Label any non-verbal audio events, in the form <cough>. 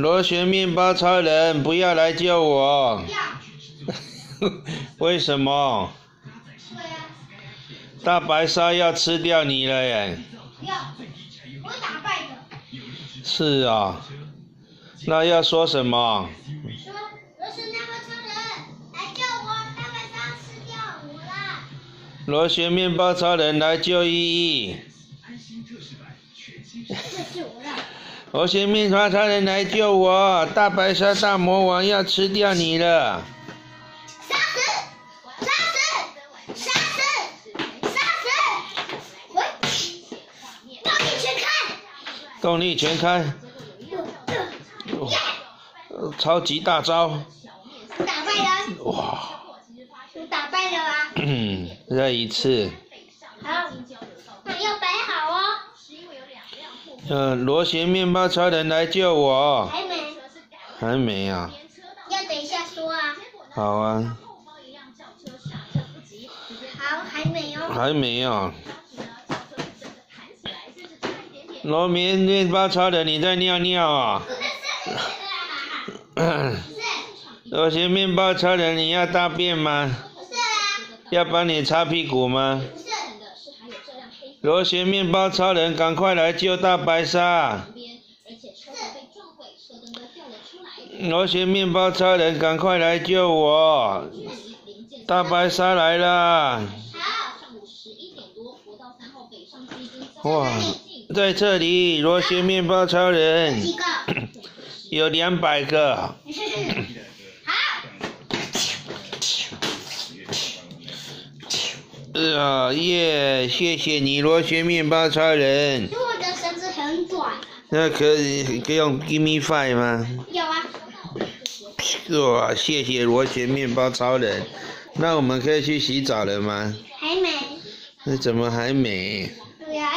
螺旋面包超人，不要来救我！为什么？大白鲨要吃掉你了耶！我打败的。是啊，那要说什么？说螺旋面包超人来救我，大白鲨吃掉我啦！螺旋面包超人来救依依。这是我啦！螺旋面包超人来救我！大白鲨大魔王要吃掉你了！杀死！杀死！杀死！杀死！喂，暴力全开！动力全开，超级大招！打败了，哇，我打败了啊！嗯再一次。好，那要摆好哦。嗯，螺旋面包超人来救我！还没，还没啊？要等一下说啊。好啊，好，还没哦。还没啊。螺旋面包超人，你在尿尿啊？<laughs> <laughs> 螺旋面包超人，你要大便吗？不是啊，要帮你擦屁股吗？螺旋面包超人，赶快来救大白鲨！螺旋面包超人，赶快来救我！大白鲨来了！哇，在这里，螺旋面包超人？有两百个。<laughs> 好，啊耶！谢谢你，螺旋面包超人。因为我的绳子很短。那可以可以用 Give me five 吗？有啊，哇，谢谢螺旋面包超人。那我们可以去洗澡了吗？还没。那怎么还没？